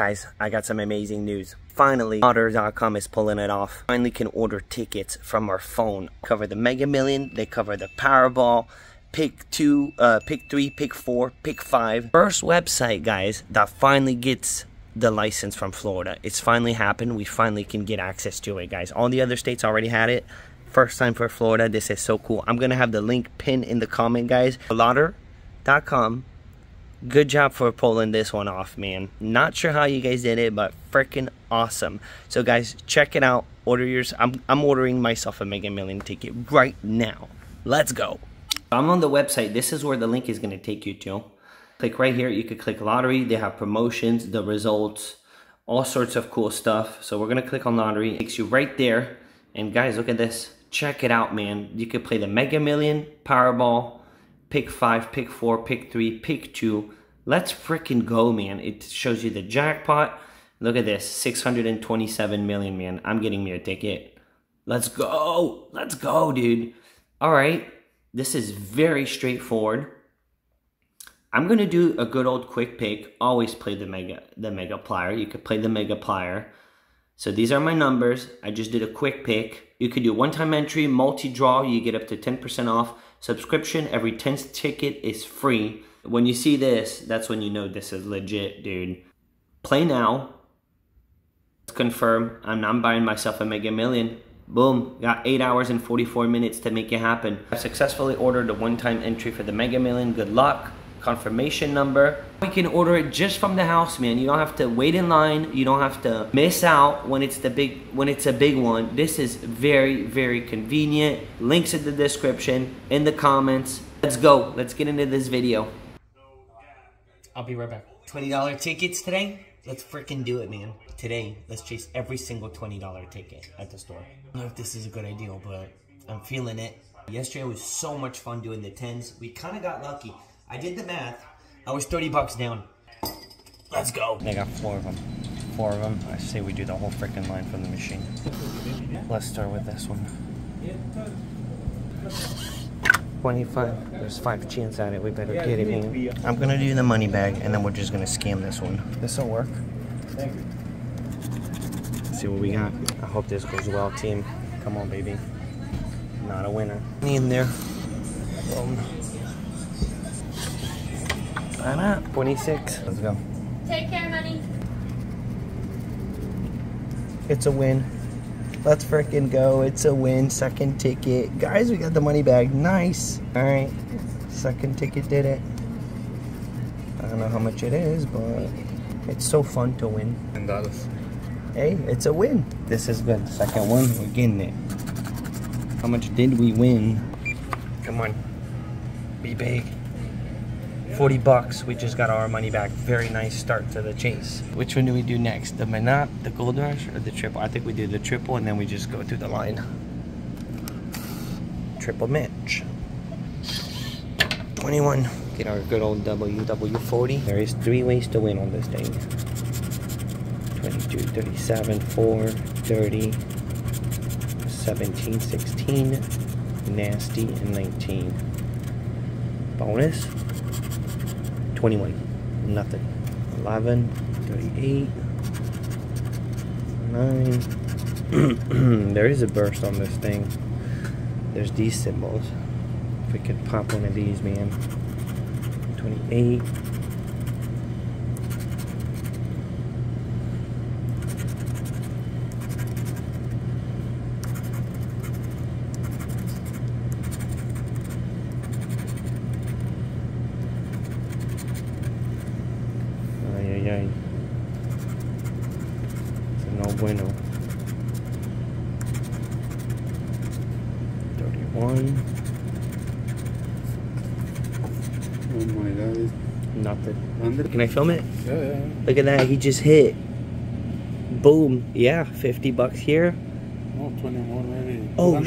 Guys, I got some amazing news. Finally, Lotter.com is pulling it off. Finally can order tickets from our phone. Cover the Mega Million, they cover the Powerball, pick two, uh, pick three, pick four, pick five. First website, guys, that finally gets the license from Florida. It's finally happened. We finally can get access to it, guys. All the other states already had it. First time for Florida. This is so cool. I'm going to have the link pinned in the comment, guys. Lotter.com good job for pulling this one off, man. Not sure how you guys did it, but freaking awesome. So guys, check it out. Order yours. I'm, I'm ordering myself a Mega Million ticket right now. Let's go. I'm on the website. This is where the link is going to take you to. Click right here. You could click lottery. They have promotions, the results, all sorts of cool stuff. So we're going to click on lottery. It takes you right there. And guys, look at this. Check it out, man. You could play the Mega Million, Powerball, pick five, pick four, pick three, pick two. Let's freaking go, man. It shows you the jackpot. Look at this, 627 million, man. I'm getting me a ticket. Let's go. Let's go, dude. All right. This is very straightforward. I'm to do a good old quick pick. Always play the mega the Megaplier. You could play the Megaplier. So these are my numbers. I just did a quick pick. You could do one-time entry, multi-draw. You get up to 10% off. Subscription, every 10th ticket is free. When you see this, that's when you know this is legit, dude. Play now. Confirm. I'm not buying myself a Mega Million. Boom. Got 8 hours and 44 minutes to make it happen. I've successfully ordered a one-time entry for the Mega Million. Good luck confirmation number. You can order it just from the house, man. You don't have to wait in line. You don't have to miss out when it's the big when it's a big one. This is very, very convenient. Links in the description, in the comments. Let's go. Let's get into this video. I'll be right back. $20 tickets today? Let's freaking do it, man. Today, let's chase every single $20 ticket at the store. I don't know if this is a good idea, but I'm feeling it. Yesterday was so much fun doing the 10s. We kind of got lucky. I did the math. I was 30 bucks down. Let's go. They got four of them. Four of them. I say we do the whole freaking line from the machine. Let's start with this one. 25. There's five chance at it. We better get it, man. I'm gonna do the money bag, and then we're just gonna scam this one. This'll work. Let's see what we got. I hope this goes well, team. Come on, baby. Not a winner. Me in there. Um, Boom. 26. Let's go. Take care, money. It's a win. Let's freaking go. It's a win. Second ticket. Guys, we got the money bag. Nice. All right. Second ticket did it. I don't know how much it is, but it's so fun to win. And dollars. Hey, it's a win. This is good. Second one, we're getting it. How much did we win? Come on. Be big. 40 bucks. We just got our money back. Very nice start to the chase. Which one do we do next? The Manat, the Gold Rush, or the triple? I think we do the triple and then we just go through the line. Triple Mitch. 21. Get our good old WW40. There is three ways to win on this thing. 22, 37, 4, 30, 17, 16, nasty, and 19. Bonus. 21. Nothing. 11, 38, 9. there is a burst on this thing. There's these symbols. If we could pop one of these, man. 28. Ay, ay, ay. Eso no es bueno. 31. Oh my god. it's Nothing. Under? Can I film it? Yeah, yeah. Look at that. He just hit. Boom. Yeah, 50 bucks here. No, 20 more maybe. Oh,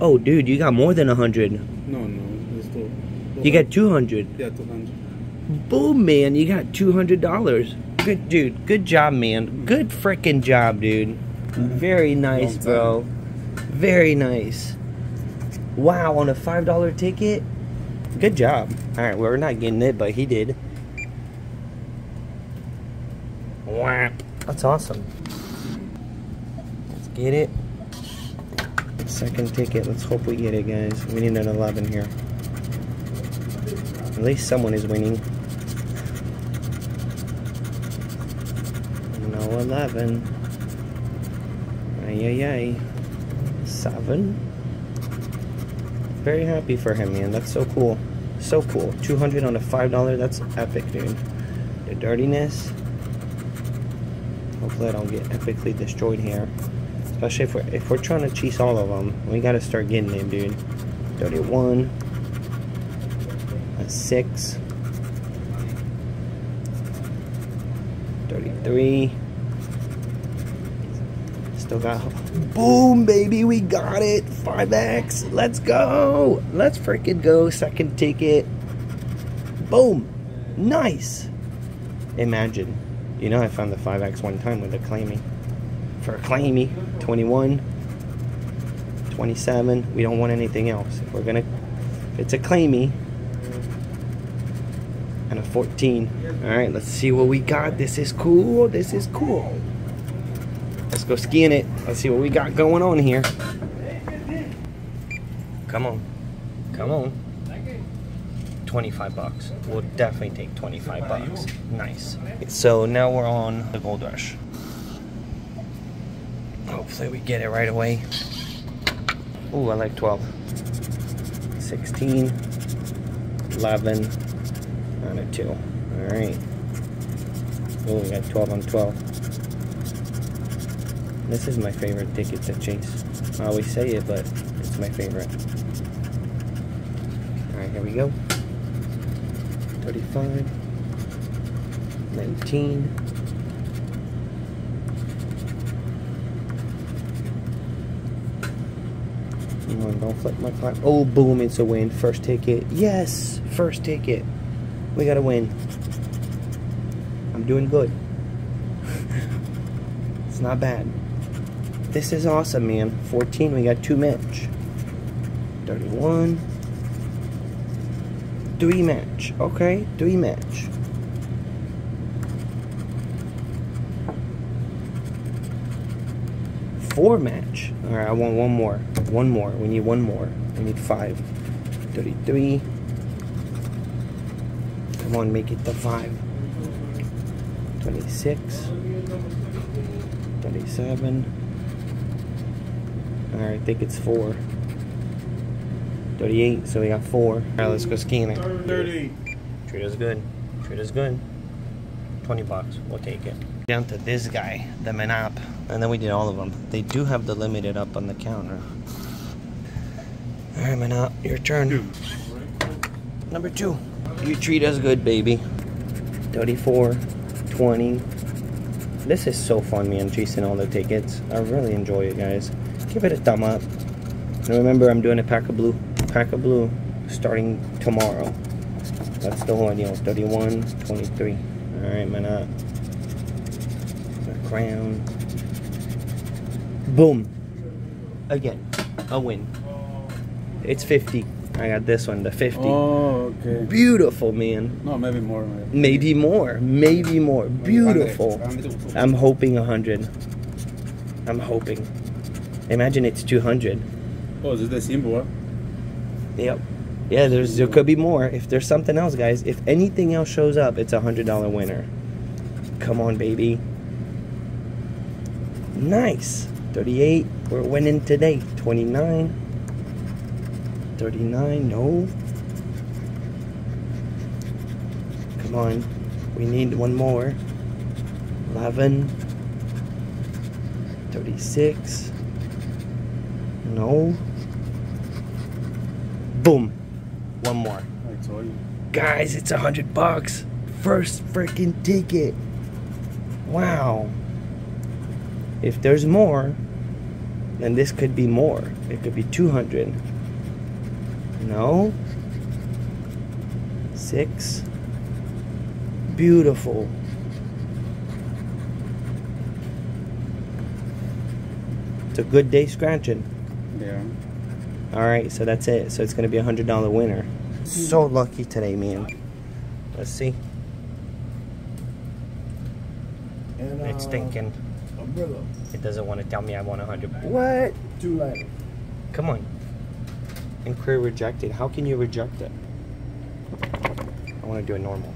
oh, dude, you got more than 100. No, no. It's two. You got 200. Yeah, 200. Boom, man. You got $200. Good, dude. Good job, man. Good freaking job, dude. Very nice, bro. Very nice. Wow, on a $5 ticket? Good job. All right, we're not getting it, but he did. That's awesome. Let's get it. Second ticket. Let's hope we get it, guys. We need an 11 here. At least someone is winning. No 11. Ay, ay, ay. Seven. Very happy for him, man. That's so cool. So cool. 200 on a $5. That's epic, dude. The dirtiness. Hopefully I don't get epically destroyed here. Especially if we're, if we're trying to cheese all of them. We gotta start getting them, dude. 31. A 6. 33. Still got boom baby we got it 5x let's go let's freaking go second ticket boom nice imagine you know I found the 5x one time with a claiming for a claimy 21 27 we don't want anything else if we're gonna if it's a claimy and a 14 all right let's see what we got this is cool this is cool Let's go skiing it. Let's see what we got going on here. Come on. Come on. 25 bucks. We'll definitely take 25 bucks. Nice. So now we're on the Gold Rush. Hopefully we get it right away. Ooh, I like 12. 16. 11. And a 2. Alright. Oh, we got 12 on 12. This is my favorite ticket to chase. I always say it, but it's my favorite. Alright, here we go. 35. 19. Come on, don't flip my clock. Oh, boom, it's a win. First ticket. Yes! First ticket. We got to win. I'm doing good. it's not bad. This is awesome, man. 14, we got two match. 31. Three match. Okay, three match. Four match. Alright, I want one more. One more. We need one more. We need five. 33. Come on, make it the five. 26. 37. Alright, I think it's four. 38, so we got four. Alright, let's go skiing it. 30. Treat us good. Treat us good. 20 bucks. We'll take it. Down to this guy, the Manap. And then we did all of them. They do have the limited up on the counter. Alright, Manap, your turn. Two. Number two. You treat us good, baby. 34, 20. This is so fun, man, chasing all the tickets. I really enjoy it, guys. Give it a thumb up. And remember, I'm doing a pack of blue. Pack of blue starting tomorrow. That's the whole deal. 31, 23. Alright, man uh, up. Crown. Boom. Again. A win. It's 50. I got this one, the 50. Oh, okay. Beautiful, man. No, maybe more. Maybe. Maybe more. Maybe more. Beautiful. I'm hoping 100. I'm hoping. Imagine it's 200. Oh, is this the symbol? Yep. Yeah, there's there could be more. If there's something else, guys, if anything else shows up, it's a hundred dollar winner. Come on, baby. Nice. 38. We're winning today. 29. 39. No. Come on. We need one more. 11. 36. No. Boom. One more. I told you. Guys, it's a hundred bucks. First freaking ticket. Wow. If there's more, then this could be more. It could be 200. No. Six. Beautiful. It's a good day scratching. Yeah. All right, so that's it. So it's gonna be a hundred dollar winner. So lucky today, man. Let's see. And And, It's uh, thinking. Umbrella. It doesn't want to tell me I want 100. What? Two lighters. Come on. Inquiry rejected. How can you reject it? I want to do a normal.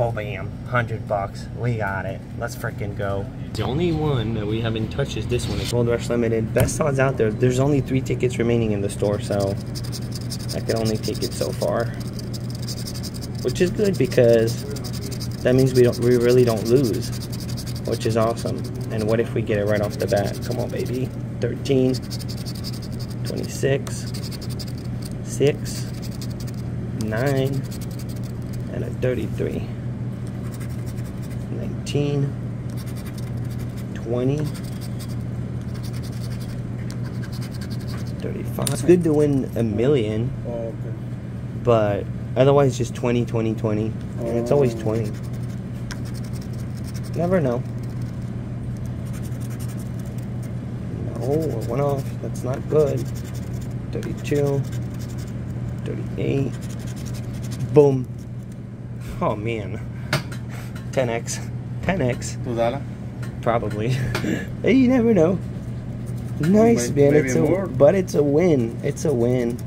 Boom, bam. 100 bucks. We got it. Let's freaking go. The only one that we haven't touched is this one. It's Gold Rush Limited. Best odds out there. There's only three tickets remaining in the store, so I can only take it so far. Which is good because that means we don't we really don't lose. Which is awesome. And what if we get it right off the bat? Come on, baby. 13, 26, 6, 9, and a 33. 19, 20, 35. It's good to win a million, Oh, okay. but otherwise just 20, 20, 20. And it's always 20. Never know. No, one off. That's not good. 32, 38. Boom. Oh man. 10x. 10x. ¿Tu dala? Probably. hey, you never know. Nice, May- man. maybe It's a, more. but it's a win. It's a win.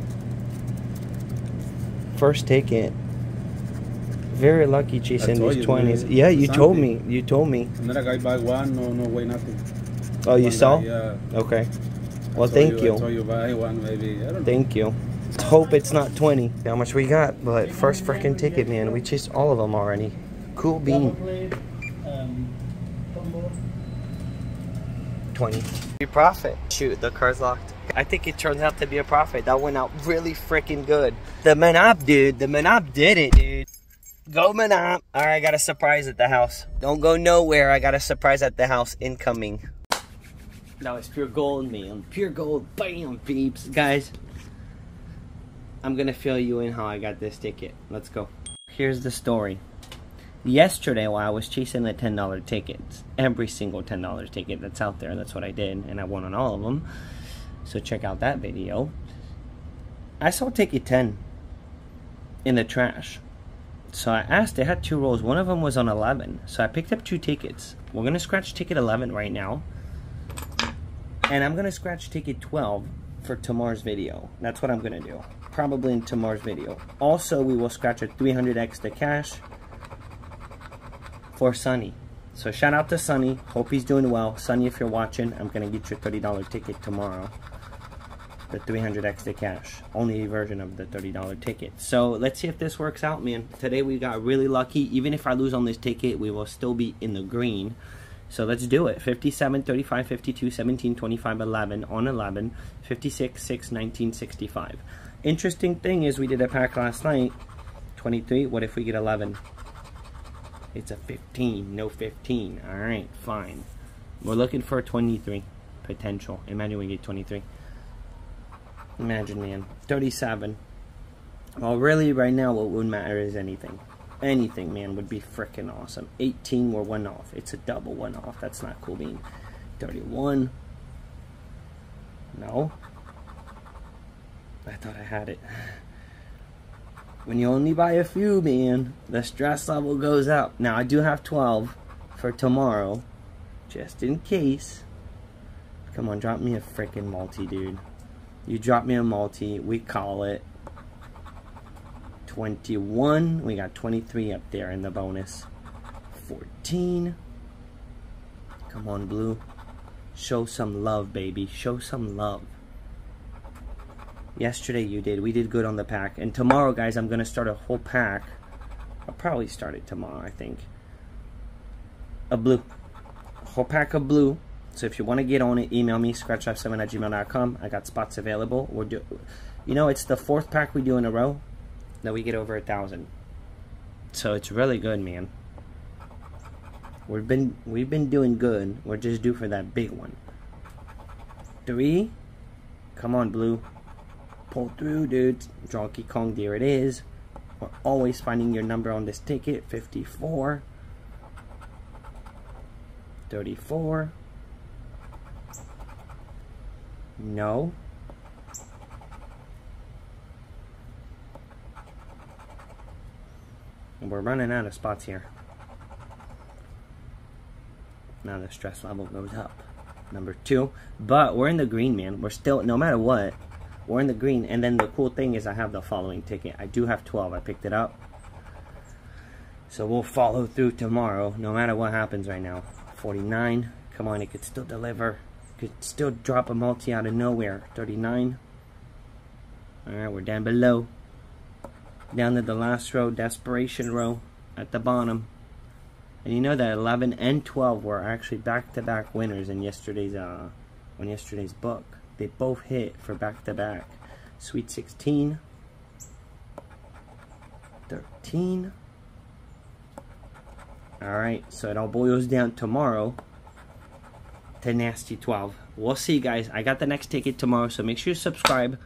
First ticket. Very lucky chasing told these you, twenties. man. Yeah, you told me. You told me. Another guy buy one, no, no way nothing. Oh, you One saw? guy, yeah. Okay. Well, told thank I you. told you buy one, maybe. I don't know. Thank you. Hope it's not 20. How much we got? But first freaking ticket, man. We chased all of them already. Cool bean. 20. Be profit. Shoot, the car's locked. I think it turns out to be a profit. That went out really freaking good. The Manop, dude. The Manop did it, dude. Go Manop. All right, I got a surprise at the house. Don't go nowhere. I got a surprise at the house incoming. That was pure gold, man. Pure gold. Bam, peeps. Guys, I'm going to fill you in how I got this ticket. Let's go. Here's the story. Yesterday, while I was chasing the $10 tickets, every single $10 ticket that's out there, that's what I did, and I won on all of them. So check out that video. I saw ticket 10 in the trash. So I asked, they had two rolls. One of them was on 11. So I picked up two tickets. We're going to scratch ticket 11 right now. And I'm going to scratch ticket 12 for tomorrow's video. That's what I'm going to do. Probably in tomorrow's video. Also, we will scratch a 300 extra cash for Sunny. So shout out to Sunny. Hope he's doing well. Sunny, if you're watching, I'm going to get your $30 ticket tomorrow. The 300 extra cash. Only a version of the $30 ticket. So let's see if this works out, man. Today we got really lucky. Even if I lose on this ticket, we will still be in the green. So let's do it. 57, 35, 52, 17, 25, 11 on 11, 56, 6, 19, 65. Interesting thing is we did a pack last night. 23. What if we get 11? It's a 15, no 15. Alright, fine. We're looking for a 23 potential. Imagine we get 23. Imagine, man. 37. Well, really, right now, what would matter is anything. Anything, man, would be freaking awesome. 18, we're one off. It's a double one off. That's not cool being. 31. No. I thought I had it. When you only buy a few, man, the stress level goes up. Now, I do have 12 for tomorrow, just in case. Come on, drop me a freaking multi, dude. You drop me a multi, we call it 21. We got 23 up there in the bonus. 14. Come on, blue. Show some love, baby. Show some love. Yesterday you did. We did good on the pack. And tomorrow, guys, I'm going to start a whole pack. I'll probably start it tomorrow, I think. A blue. Whole pack of blue. So if you want to get on it, email me, scratchlife7 at gmail.com. I got spots available. We're do you know, it's the fourth pack we do in a row that we get over a thousand. So it's really good, man. We've been we've been doing good. We're just due for that big one. Three. Come on, blue. Pull through, dudes. Donkey Kong, there it is. We're always finding your number on this ticket. 54. 34. No. We're running out of spots here. Now the stress level goes up. Number two. But we're in the green, man. We're still, no matter what, we're in the green. And then the cool thing is I have the following ticket. I do have 12. I picked it up. So we'll follow through tomorrow, no matter what happens right now. 49. Come on, it could still deliver. Could still drop a multi out of nowhere. 39. Alright, we're down below. Down to the last row, desperation row at the bottom. And you know that 11 and 12 were actually back-to-back -back winners in yesterday's uh on yesterday's book. They both hit for back-to-back. -back. Sweet 16. 13. Alright, so it all boils down tomorrow to Nasty 12. We'll see, guys. I got the next ticket tomorrow, so make sure you subscribe.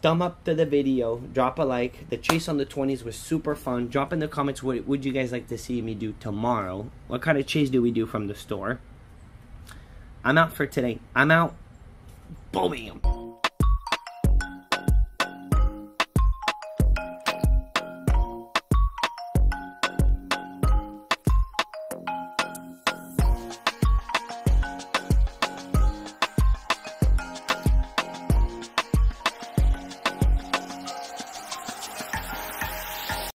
Thumb up to the video. Drop a like. The chase on the 20s was super fun. Drop in the comments what would you guys like to see me do tomorrow. What kind of chase do we do from the store? I'm out for today. I'm out. Boom.